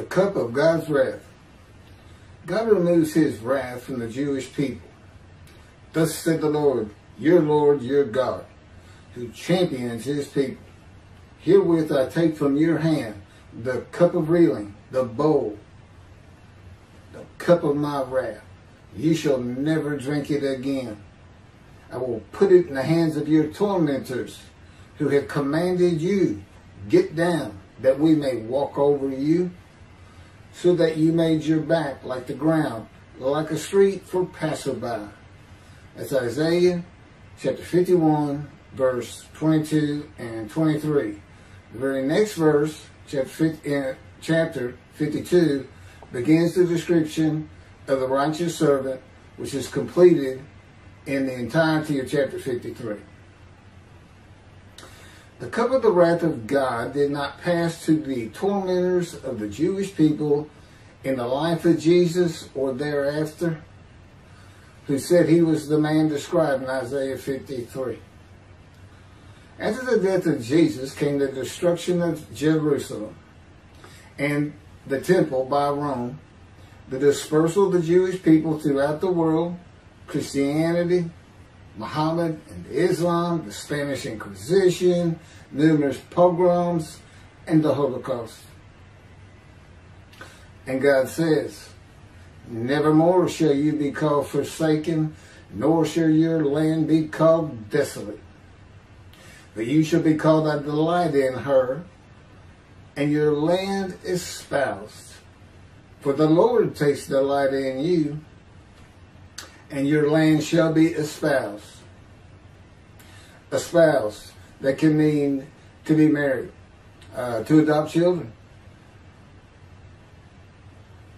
the cup of God's wrath. God removes his wrath from the Jewish people. Thus said the Lord, your Lord, your God, who champions his people. Herewith I take from your hand the cup of reeling, the bowl, the cup of my wrath. You shall never drink it again. I will put it in the hands of your tormentors who have commanded you, get down, that we may walk over you, so that you made your back like the ground, like a street for passerby. That's Isaiah chapter 51, verse 22 and 23. The very next verse, chapter 50, uh, chapter 52, begins the description of the righteous servant, which is completed in the entirety of chapter 53. The cup of the wrath of God did not pass to the tormentors of the Jewish people in the life of Jesus or thereafter, who said he was the man described in Isaiah 53. After the death of Jesus came the destruction of Jerusalem and the temple by Rome, the dispersal of the Jewish people throughout the world, Christianity, Muhammad and Islam, the Spanish Inquisition, numerous pogroms, and the Holocaust. And God says, Nevermore shall you be called forsaken, nor shall your land be called desolate. But you shall be called a delight in her, and your land espoused. For the Lord takes delight in you, and your land shall be espoused. Espoused, that can mean to be married, uh, to adopt children.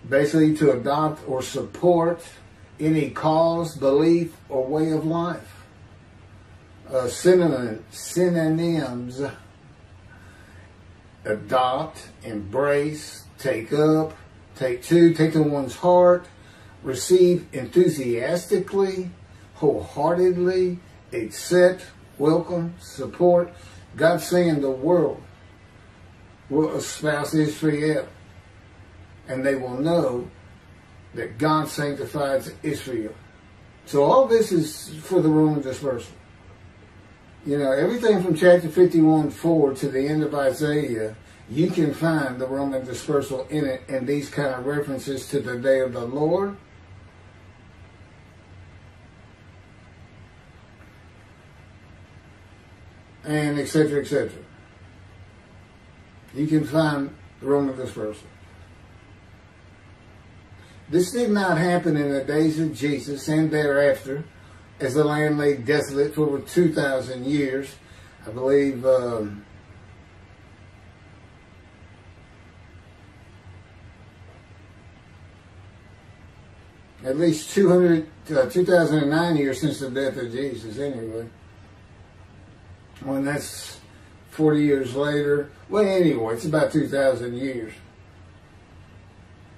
Basically, to adopt or support any cause, belief, or way of life. Uh, synonym, synonyms adopt, embrace, take up, take to, take to one's heart, receive enthusiastically, wholeheartedly, accept, welcome, support. God's saying the world will espouse Israel and they will know that God sanctifies Israel. So all this is for the Roman dispersal. You know, everything from chapter 51 forward to the end of Isaiah, you can find the Roman dispersal in it and these kind of references to the day of the Lord and etc., etc. You can find the Roman dispersal. This did not happen in the days of Jesus and thereafter, as the land lay desolate for over 2,000 years. I believe um, at least 200, uh, 2009 years since the death of Jesus, anyway when that's 40 years later. Well, anyway, it's about 2,000 years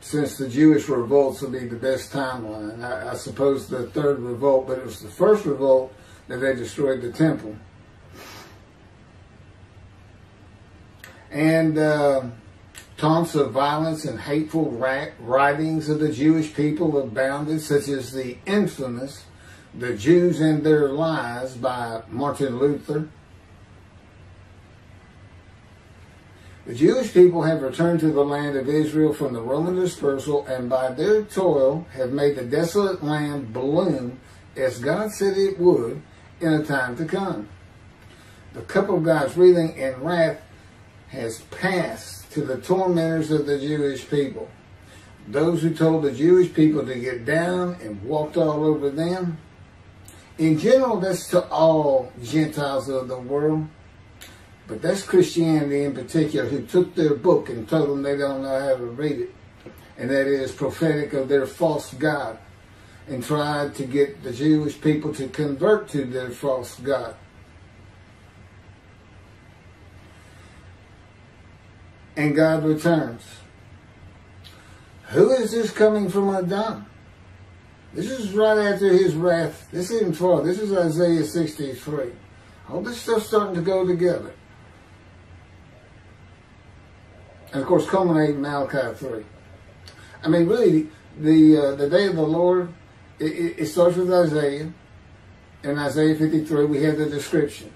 since the Jewish revolts will be the best timeline. I, I, suppose the third revolt, but it was the first revolt that they destroyed the temple. And uh, taunts of violence and hateful writings of the Jewish people abounded, such as the infamous The Jews and Their Lies by Martin Luther. The Jewish people have returned to the land of Israel from the Roman dispersal and by their toil have made the desolate land bloom as God said it would in a time to come. The cup of God's wrathing and wrath has passed to the tormentors of the Jewish people. Those who told the Jewish people to get down and walked all over them. In general, that's to all Gentiles of the world. But that's Christianity in particular who took their book and told them they don't know how to read it. And that is prophetic of their false God. And tried to get the Jewish people to convert to their false God. And God returns. Who is this coming from Edom? This is right after his wrath. This isn't far. This is Isaiah 63. All this stuff's starting to go together. And of course culminating Malachi 3. I mean, really, the uh, the day of the Lord, it, it, starts with Isaiah. In Isaiah 53, we have the description.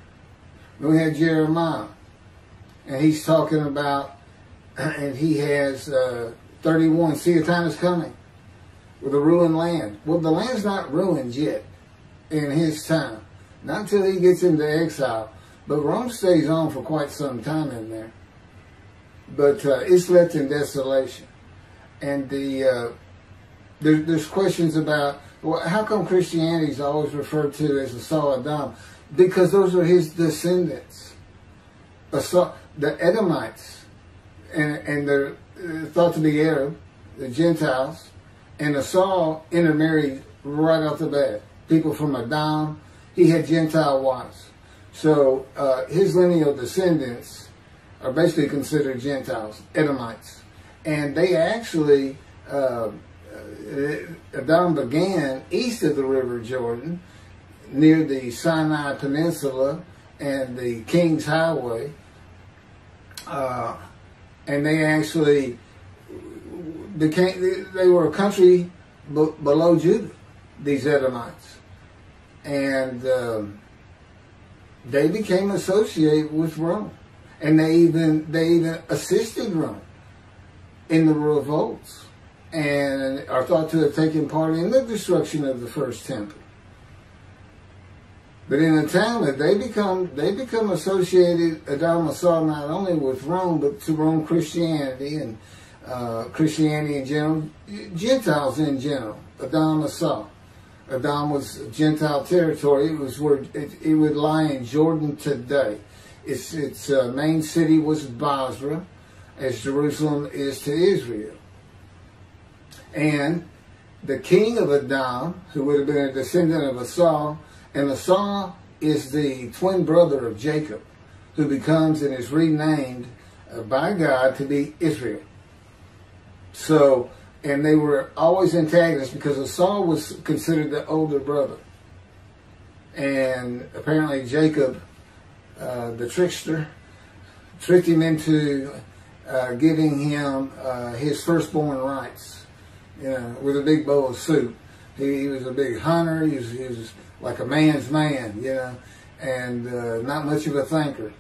Then we have Jeremiah, and he's talking about, and he has uh, 31. See, a time is coming with a ruined land. Well, the land's not ruined yet in his time, not until he gets into exile. But Rome stays on for quite some time in there. But uh, it's left in desolation. And the uh, there, there's questions about well, how come Christianity is always referred to as the Saul Edom? Because those are his descendants. The Edomites, and, and they're uh, thought to be Arab, the Gentiles, and the Saul intermarried right off the bat. People from Edom, he had Gentile wives. So uh, his lineal descendants are basically considered Gentiles, Edomites. And they actually, uh, Edom began east of the River Jordan, near the Sinai Peninsula and the King's Highway. Uh, and they actually became, they were a country below Judah, these Edomites. And um, they became associated with Rome. And they even they even assisted Rome in the revolts and are thought to have taken part in the destruction of the first temple. But in the Talmud, they become they become associated Edom Asar not only with Rome, but to Rome Christianity and uh, Christianity in general, Gentiles in general, Edom Asar. Edom was Gentile territory. It was where it, it would lie in Jordan today. Its its uh, main city was Bozrah, as Jerusalem is to Israel. And the king of Edom, who would have been a descendant of Esau, and Esau is the twin brother of Jacob, who becomes and is renamed uh, by God to be Israel. So and they were always antagonists because Esau was considered the older brother. And apparently Jacob, uh, the trickster, tricked him into uh, giving him uh, his firstborn rights, you know, with a big bowl of soup. He, he was a big hunter. He was, he was, like a man's man, you know, and uh, not much of a thinker.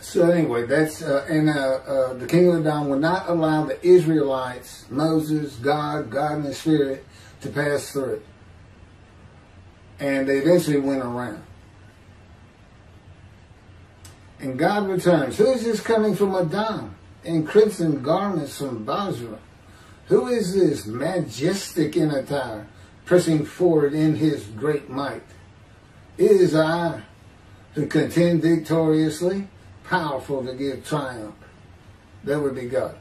So anyway, that's uh, and the king of Edom would not allow the Israelites, Moses, God, God and the Spirit, to pass through. And they eventually went around. And God returns. Who is this coming from Edom in crimson garments from Bozrah? Who is this majestic in attire, pressing forward in his great might? It is I who contend victoriously powerful to give triumph. That would be God.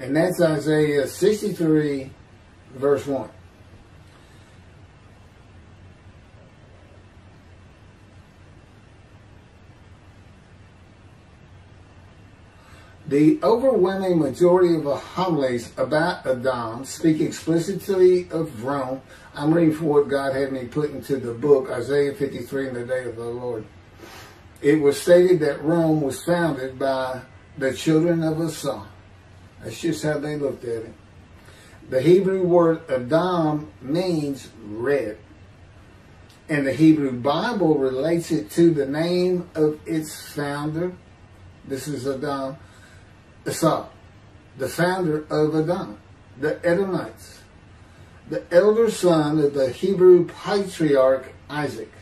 And that's Isaiah 63, verse 1. The overwhelming majority of the homilies about Edom speak explicitly of Rome. I'm reading from what God had me put into the book, Isaiah 53 in the day of the Lord it was stated that Rome was founded by the children of Esau. That's just how they looked at it. The Hebrew word Edom means red. And the Hebrew Bible relates it to the name of its founder. This is Edom, Esau, the founder of Edom, the Edomites, the elder son of the Hebrew patriarch Isaac,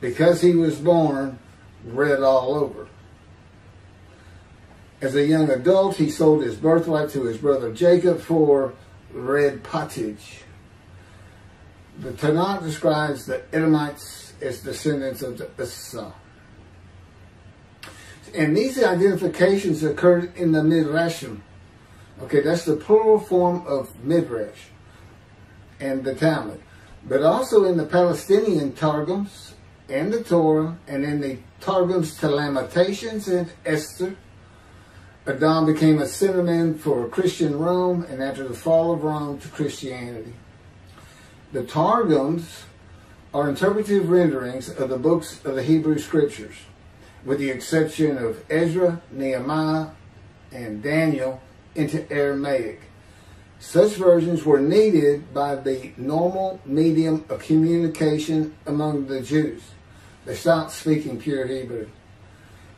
because he was born red all over. As a young adult, he sold his birthright to his brother Jacob for red pottage. The Tanakh describes the Edomites as descendants of the Esau. And these identifications occurred in the Midrashim. Okay, that's the plural form of Midrash and the Talmud. But also in the Palestinian Targums and the Torah and in the Targums to Lamentations and Esther. Edom became a synonym for Christian Rome and after the fall of Rome to Christianity. The Targums are interpretive renderings of the books of the Hebrew Scriptures, with the exception of Ezra, Nehemiah, and Daniel into Aramaic. Such versions were needed by the normal medium of communication among the Jews. They stopped speaking pure Hebrew.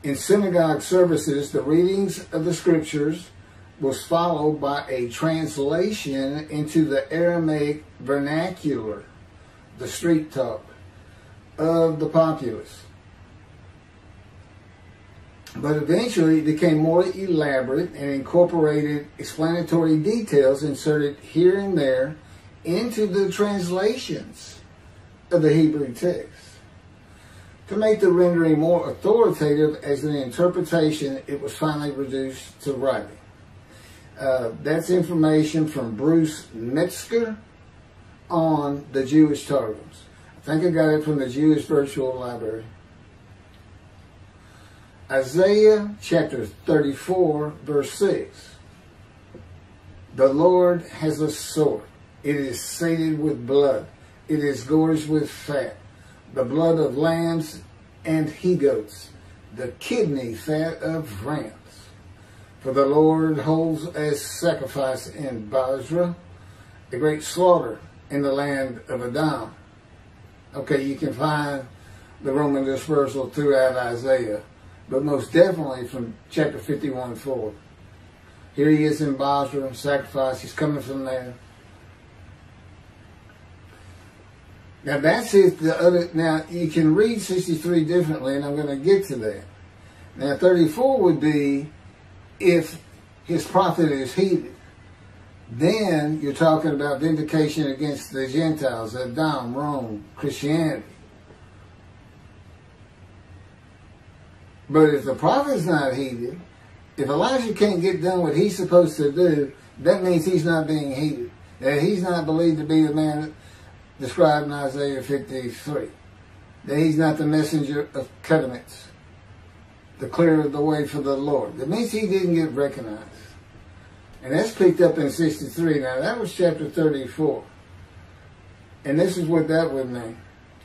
In synagogue services, the readings of the scriptures was followed by a translation into the Aramaic vernacular, the street talk of the populace. But eventually it became more elaborate and incorporated explanatory details inserted here and there into the translations of the Hebrew text. To make the rendering more authoritative as an interpretation, it was finally reduced to writing. Uh, that's information from Bruce Metzger on the Jewish Targums. I think I got it from the Jewish Virtual Library. Isaiah chapter 34, verse 6. The Lord has a sword. It is sated with blood. It is gorged with fat. The blood of lambs and he goats. The kidney fat of rams. For the Lord holds as sacrifice in Bozrah, a great slaughter in the land of Edom. Okay, you can find the Roman dispersal throughout Isaiah but most definitely from chapter 51 forward. Here he is in Bozrah, sacrifice, he's coming from there. Now that's it. The other now you can read 63 differently, and I'm going to get to that. Now 34 would be if his prophet is heeded. Then you're talking about vindication against the Gentiles, Edom, Rome, Christianity. But if the prophet's not heeded, if Elijah can't get done what he's supposed to do, that means he's not being heeded. That he's not believed to be the man described in Isaiah 53. That he's not the messenger of covenants, the clear of the way for the Lord. That means he didn't get recognized. And that's picked up in 63. Now, that was chapter 34. And this is what that would mean.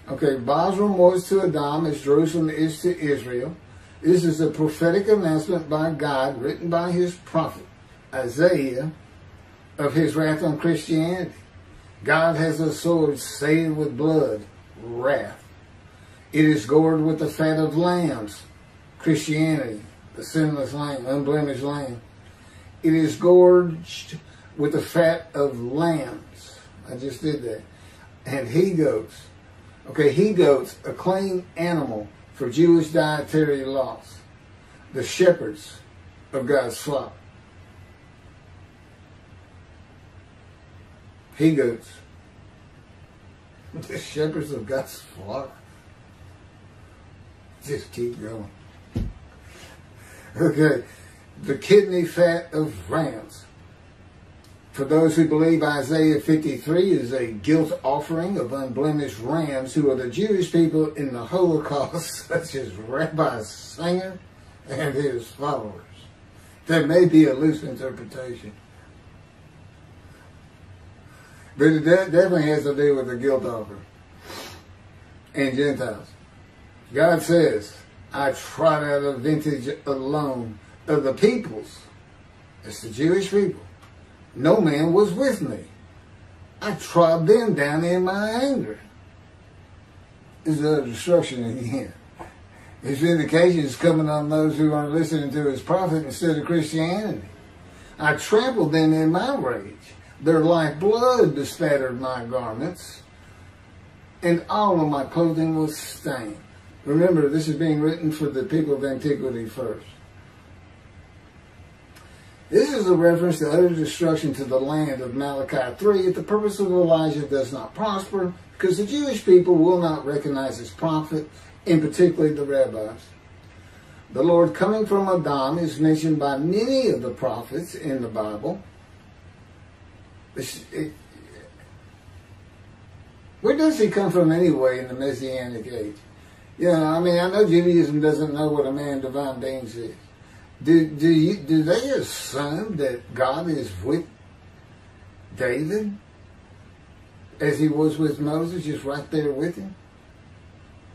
Okay, Bozrah was to Edom as Jerusalem is to Israel. This is a prophetic announcement by God, written by his prophet, Isaiah, of his wrath on Christianity. God has a sword sated with blood, wrath. It is gored with the fat of lambs, Christianity, the sinless lamb, unblemished lamb. It is gorged with the fat of lambs. I just did that. And he goats. Okay, he goats, a clean animal for Jewish dietary laws, the shepherds of God's flock. He goats, the shepherds of God's flock. Just keep going. Okay, the kidney fat of rams. For those who believe Isaiah 53 is a guilt offering of unblemished rams who are the Jewish people in the Holocaust, such as Rabbi Singer and his followers. There may be a loose interpretation. But it definitely has to do with the guilt offering and Gentiles. God says, I trot out a vintage alone of the peoples. It's the Jewish people no man was with me. I trod them down in my anger. Is a destruction again. His vindication is coming on those who are listening to his prophet instead of Christianity. I trampled them in my rage. Their lifeblood bespattered my garments, and all of my clothing was stained. Remember, this is being written for the people of antiquity first. This is a reference to utter destruction to the land of Malachi 3 if the purpose of Elijah does not prosper, because the Jewish people will not recognize his prophet, and particularly the rabbis. The Lord coming from Edom is mentioned by many of the prophets in the Bible. where does he come from anyway in the Messianic age? Yeah, I mean, I know Judaism doesn't know what a man divine being is. Do, do, you, do they assume that God is with David as he was with Moses, just right there with him?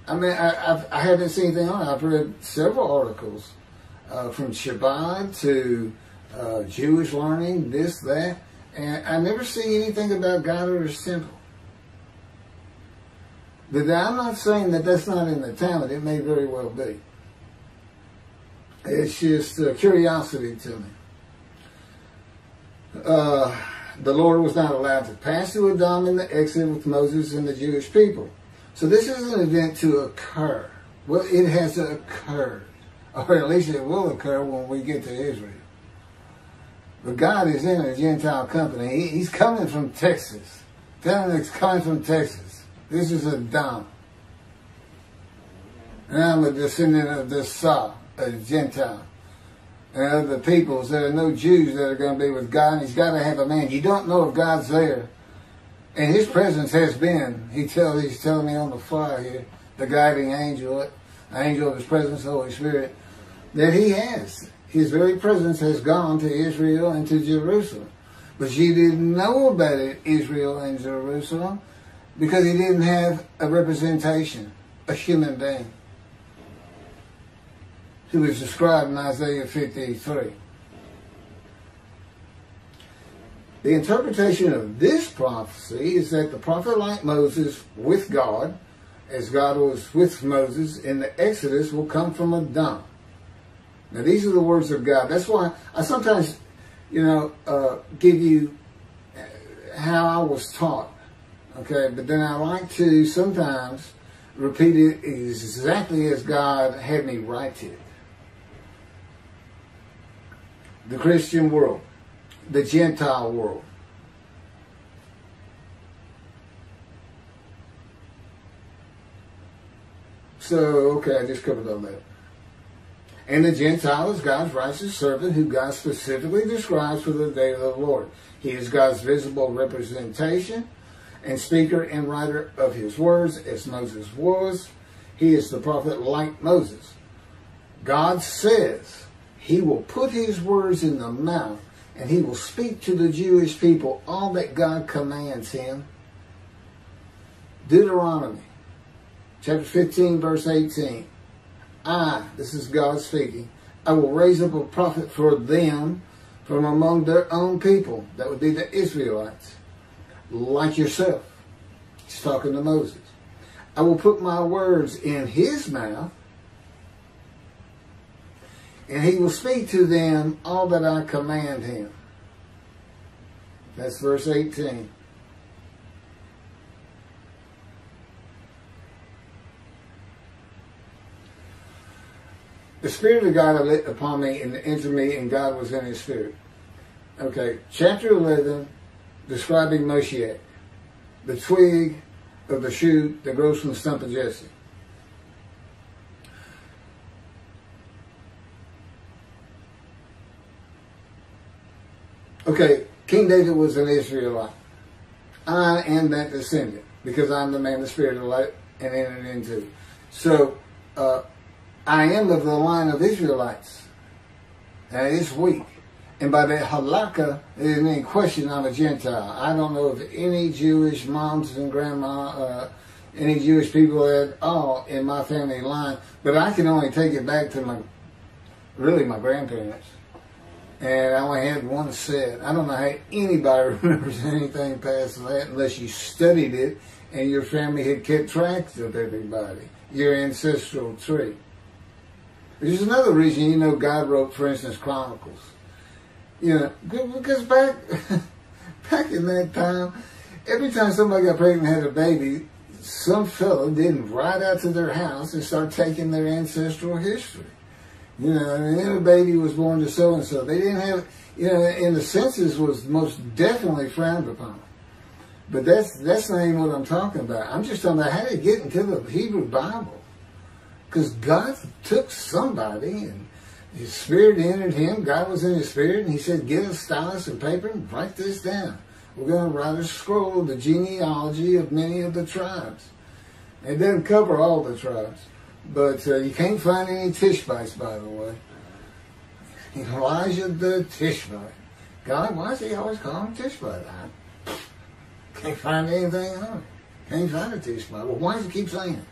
I mean, I, I've, I haven't seen anything on it. I've read several articles uh, from Shabbat to uh, Jewish learning, this, that, and I never see anything about God or His temple. But I'm not saying that that's not in the Talmud. It may very well be. It's just a curiosity to me. Uh, the Lord was not allowed to pass through Edom in the exit with Moses and the Jewish people. So this is an event to occur. Well, it has occurred. Or at least it will occur when we get to Israel. But God is in a Gentile company. he's coming from Texas. Tell it's coming from Texas. This is Edom. And I'm a descendant of the Sa, a Gentile. And other peoples, there are no Jews that are going to be with God. And he's got to have a man. You don't know if God's there. And his presence has been. He tell, he's telling me on the fly here, the guiding angel, angel of his presence, Holy Spirit, that he has his very presence has gone to Israel and to Jerusalem. But you didn't know about it, Israel and Jerusalem, because he didn't have a representation, a human being, who is described in Isaiah 53. The interpretation of this prophecy is that the prophet like Moses with God, as God was with Moses in the Exodus, will come from Edom. Now, these are the words of God. That's why I sometimes, you know, uh, give you how I was taught. Okay, but then I like to sometimes repeat it exactly as God had me write it. The Christian world, the Gentile world. So, okay, I just covered all that. And the Gentile is God's righteous servant who God specifically describes for the day of the Lord. He is God's visible representation and speaker and writer of his words as Moses was. He is the prophet like Moses. God says he will put his words in the mouth and he will speak to the Jewish people all that God commands him. Deuteronomy chapter 15 verse 18. I, this is God speaking, I will raise up a prophet for them from among their own people. That would be the Israelites, like yourself. He's talking to Moses. I will put my words in his mouth, and he will speak to them all that I command him. That's verse 18. the Spirit of God lit upon me and entered me, and God was in his Spirit. Okay, chapter 11, describing Moshiach, the twig of the shoot that grows from the stump of Jesse. Okay, King David was an Israelite. I am that descendant because I'm the man the Spirit of light and entered into. So, uh, I am of the line of Israelites. And it's weak. And by that halakha, there's any question I'm a Gentile. I don't know of any Jewish moms and grandma, uh, any Jewish people at all in my family line, but I can only take it back to my, really my grandparents. And I only had one set. I don't know how anybody remembers anything past that unless you studied it and your family had kept track of everybody, your ancestral tree. Which is another reason, you know, God wrote, for instance, Chronicles. You know, because back, back in that time, every time somebody got pregnant and had a baby, some fellow didn't ride out to their house and start taking their ancestral history. You know, and then a baby was born to so and so. They didn't have, you know, and the census was most definitely frowned upon. But that's that's not even what I'm talking about. I'm just talking about how to get into the Hebrew Bible. Because God took somebody and his spirit entered him. God was in his spirit and he said, get a stylus and paper and write this down. We're going to write a scroll of the genealogy of many of the tribes. It doesn't cover all the tribes. But uh, you can't find any Tishbites, by the way. Elijah the Tishbite. God, why does he always call him Tishbite? I can't find anything on it. Can't find a Tishbite. Well, why does he keep saying it?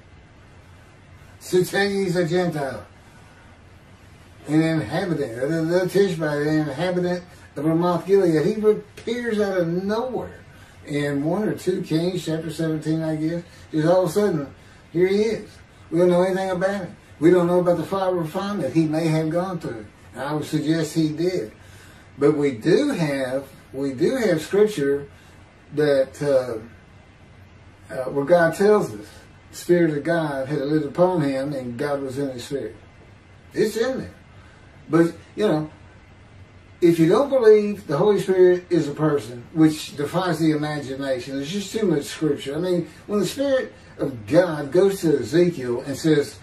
say he's a Gentile. an inhabitant, the, the Tishbite, an inhabitant of Ramoth Gilead. He appears out of nowhere in one or two Kings, chapter 17, I guess. Just all of a sudden, here he is. We don't know anything about it. We don't know about the fire refinement he may have gone through. I would suggest he did. But we do have we do have scripture that uh, uh, where God tells us the Spirit of God had lived upon him and God was in his spirit. It's in there. But, you know, if you don't believe the Holy Spirit is a person, which defies the imagination, there's just too much scripture. I mean, when the Spirit of God goes to Ezekiel and says,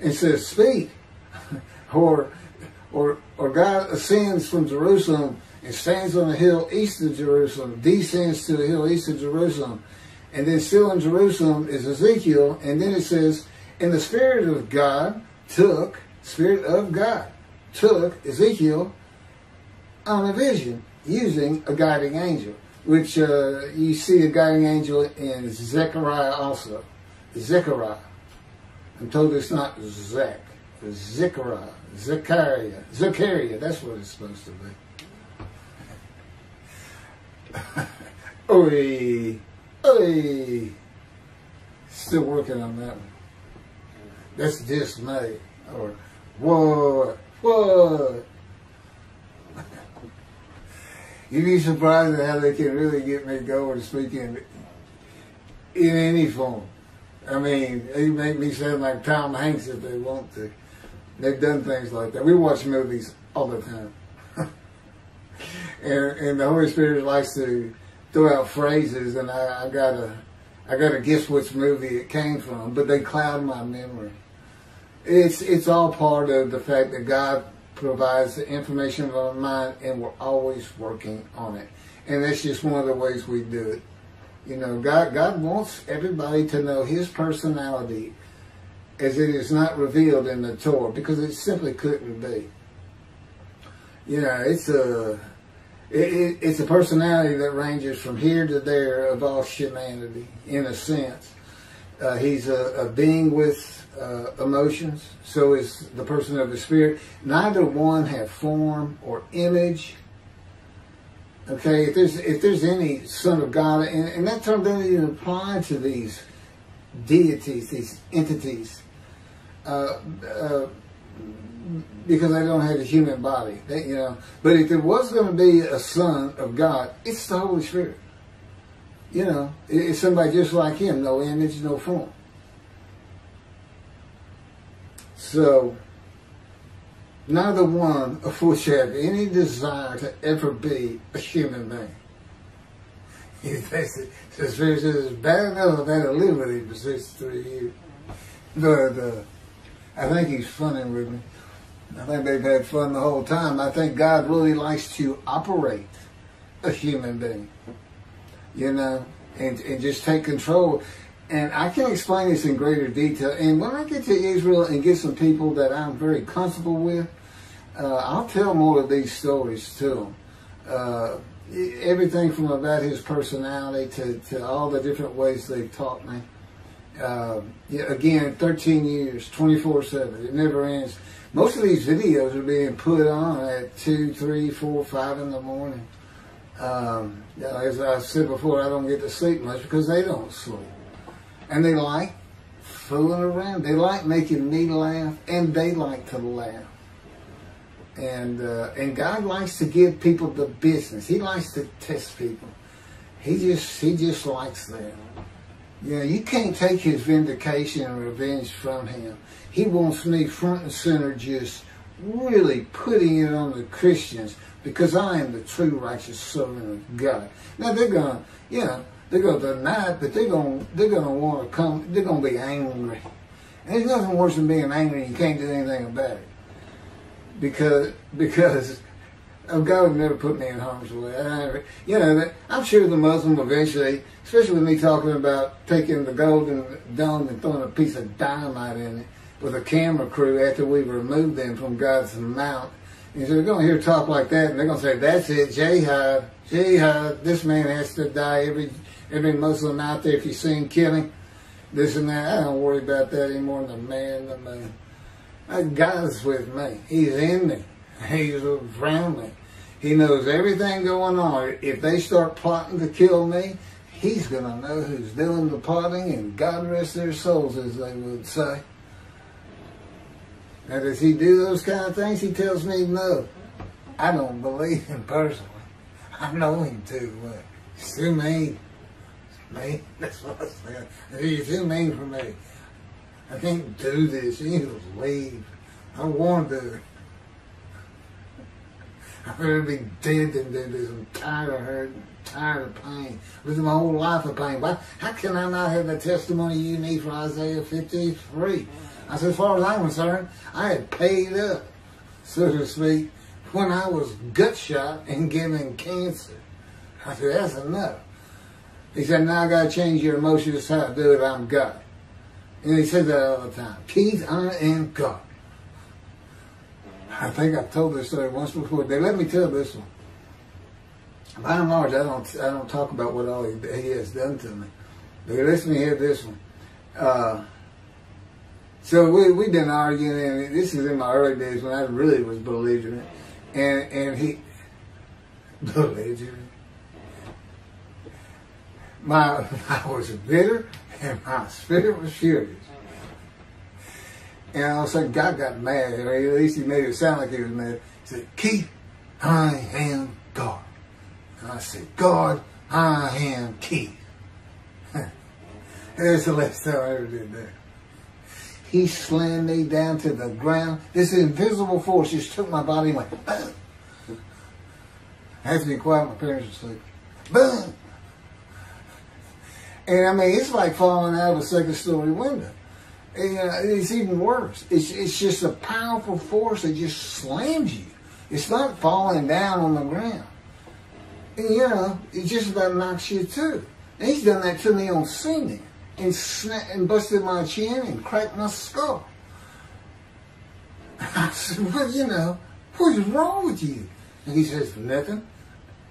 and says, speak, or, or, or God ascends from Jerusalem and stands on a hill east of Jerusalem, descends to the hill east of Jerusalem, and then still in Jerusalem is Ezekiel, and then it says, and the Spirit of God took, Spirit of God, took Ezekiel on a vision using a guiding angel, which uh, you see a guiding angel in Zechariah also. Zechariah. I'm told it's not Zach. Zechariah. Zechariah. Zechariah. That's what it's supposed to be. Oi. Oi. Still working on that one. That's dismay. Or what? What? You'd be surprised at how they can really get me going speaking in any form. I mean, they make me sound like Tom Hanks if they want to. They've done things like that. We watch movies all the time. and, and the Holy Spirit likes to throw out phrases, and I, I gotta, I gotta guess which movie it came from, but they cloud my memory. It's it's all part of the fact that God provides the information of our mind, and we're always working on it. And that's just one of the ways we do it. You know, God God wants everybody to know His personality as it is not revealed in the Torah because it simply couldn't be. You know, it's a it, it, it's a personality that ranges from here to there of all humanity in a sense. Uh, he's a, a, being with uh, emotions. So is the person of the spirit. Neither one have form or image Okay, if there's if there's any son of God, and, and that term doesn't even apply to these deities, these entities, uh, uh, because they don't have a human body. They, you know, but if there was going to be a son of God, it's the Holy Spirit. You know, it's somebody just like Him, no image, no form. So neither one of which have any desire to ever be a human being. He thinks it, says, it's bad enough live with him for 63 years. But uh, I think he's funning with me. I think they've had fun the whole time. I think God really likes to operate a human being, you know, and, and just take control. And I can explain this in greater detail. And when I get to Israel and get some people that I'm very comfortable with, uh, I'll tell more of these stories to them. Uh, everything from about his personality to, to all the different ways they've taught me. Uh, again, 13 years, 24-7. It never ends. Most of these videos are being put on at 2, 3, 4, 5 in the morning. Um, as I said before, I don't get to sleep much because they don't sleep. And they like fooling around. They like making me laugh, and they like to laugh and uh, and God likes to give people the business. He likes to test people. He just he just likes that. You you can't take his vindication and revenge from him. He wants me front and center, just really putting it on the Christians because I am the true righteous servant of God. Now they're gonna, know, they're gonna deny it, but they're gonna they're gonna want to come. They're gonna be angry. And there's nothing worse than being angry and you can't do anything about it because because God would never put me in harm's way. I, you know, I'm sure the Muslim eventually, especially with me talking about taking the golden dome and throwing a piece of dynamite in it with a camera crew after we removed them from God's mount. And so they're going to hear talk like that, and they're going to say, "That's it, jihad, jihad. This man has to die. Every every Muslim out there, if you see him killing, this and that. I don't worry about that anymore. The man, the man." That God's with me. He's in me. He's around me. He knows everything going on. If they start plotting to kill me, he's going to know who's doing the plotting and God rest their souls, as they would say. And does he do those kind of things? He tells me no. I don't believe him personally. I know him too well. He's too mean. Me? That's what I said. He's too mean for me. I can't do this. You need to leave. I want to. I'd rather be dead than do this. I'm tired of hurting, tired of pain. Living my whole life of pain. Why, how can I not have the testimony you need for Isaiah 53? I said, as far as I'm concerned, I had paid up, so to speak, when I was gut shot and given cancer. I said, that's enough. He said, now I got to change your emotions. That's how I do it. I'm God. And he says that all the time. Keith, I am God. I think I've told this story once before. They let me tell this one. By and large, I don't I don't talk about what all he, he has done to me. But let me hear this one. Uh, so we we've been arguing, and this is in my early days when I really was belligerent, and and he belligerent. My I was bitter, and my spirit was furious. And all of a sudden, God got mad, or at least he made it sound like he was mad. He said, Keith, I am God. And I said, God, I am Keith. That's the last time I ever did that. He slammed me down to the ground. This invisible force just took my body and went, boom. To be quiet, my parents were asleep. Boom. And I mean, it's like falling out of a second story window. And, uh, it's even worse. It's, it's just a powerful force that just slams you. It's not falling down on the ground. And, you know, it just about knocks you too. And he's done that to me on singing and snap and busted my chin and cracked my skull. I said, well, you know, what is wrong with you? And he says, nothing.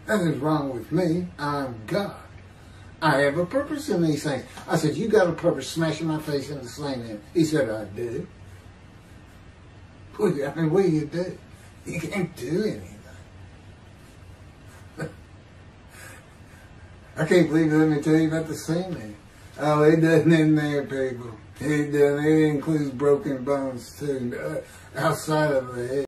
Nothing's wrong with me. I'm God. I have a purpose in these things. I said, you got a purpose smashing my face in the sling He said, I do. I mean, what do you do? You can't do anything. I can't believe let me tell you about the semen. Oh, it doesn't in there, people. It doesn't. It includes broken bones, too, uh, outside of the head.